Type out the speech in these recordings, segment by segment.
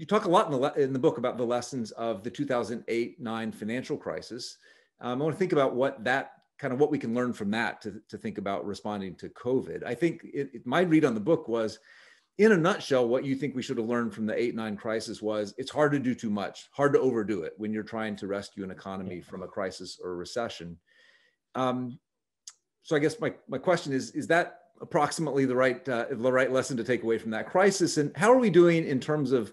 you talk a lot in the in the book about the lessons of the 2008-9 financial crisis. Um, I want to think about what that kind of what we can learn from that to, to think about responding to COVID. I think it, it, my read on the book was, in a nutshell, what you think we should have learned from the 8-9 crisis was it's hard to do too much, hard to overdo it when you're trying to rescue an economy from a crisis or a recession. Um, so I guess my, my question is, is that approximately the right, uh, the right lesson to take away from that crisis? And how are we doing in terms of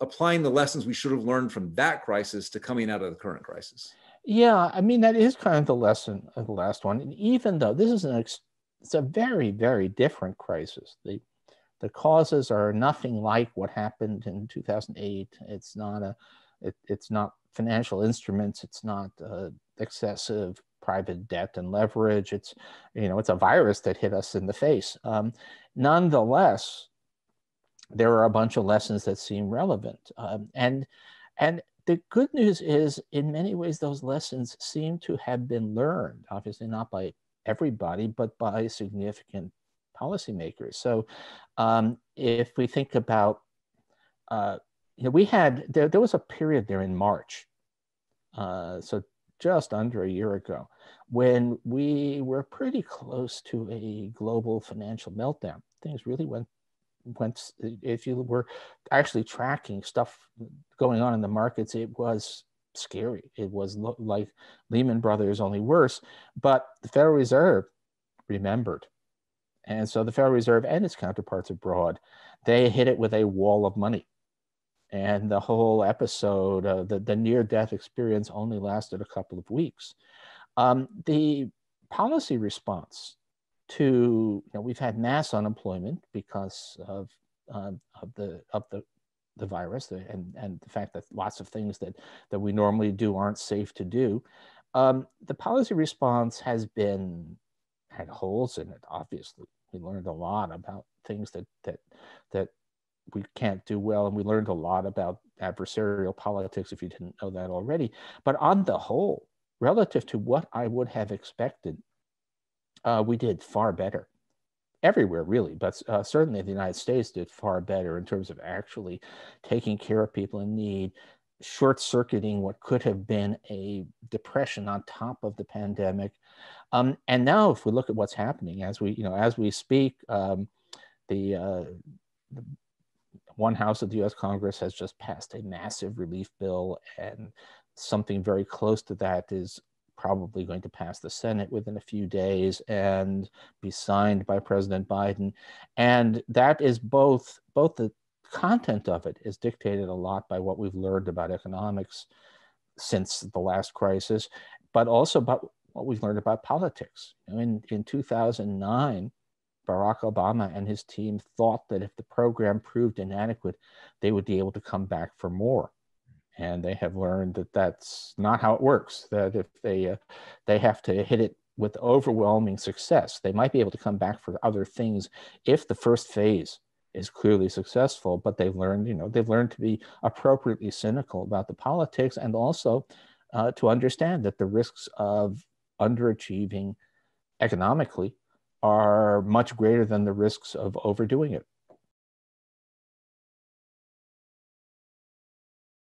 applying the lessons we should have learned from that crisis to coming out of the current crisis? Yeah, I mean that is kind of the lesson of the last one. And even though this is an it's a very very different crisis. The the causes are nothing like what happened in 2008. It's not a it, it's not financial instruments. It's not uh, excessive private debt and leverage. It's you know it's a virus that hit us in the face. Um, nonetheless, there are a bunch of lessons that seem relevant, um, and and the good news is, in many ways, those lessons seem to have been learned, obviously not by everybody, but by significant policymakers. So um, if we think about, uh, you know, we had, there, there was a period there in March, uh, so just under a year ago, when we were pretty close to a global financial meltdown. Things really went went if you were actually tracking stuff going on in the markets it was scary. It was lo- like lehman brothers only worse but the federal reserve remembered. And so the federal reserve and its counterparts abroad they hit it with a wall of money. And the whole episode uh, the, the near death experience only lasted a couple of weeks. Um, the policy response to you know we've had mass unemployment because of uh, of the of the the virus and and the fact that lots of things that that we normally do aren't safe to do. Um, the policy response has been had holes in it. Obviously, we learned a lot about things that that that we can't do well, and we learned a lot about adversarial politics. If you didn't know that already, but on the whole, relative to what I would have expected uh, we did far better everywhere really but uh, certainly the united states did far better in terms of actually taking care of people in need short circuiting what could have been a depression on top of the pandemic. Um, and now if we look at what's happening as we you know as we speak um, the, uh, the one house of the us congress has just passed a massive relief bill and something very close to that is probably going to pass the Senate within a few days and be signed by President Biden. And that is both both the content of it is dictated a lot by what we've learned about economics since the last crisis, but also about what we've learned about politics. In, in 2009, Barack Obama and his team thought that if the program proved inadequate, they would be able to come back for more and they have learned that that's not how it works. That if they uh, they have to hit it with overwhelming success, they might be able to come back for other things if the first phase is clearly successful. But they've learned, you know, they've learned to be appropriately cynical about the politics and also uh, to understand that the risks of underachieving economically are much greater than the risks of overdoing it.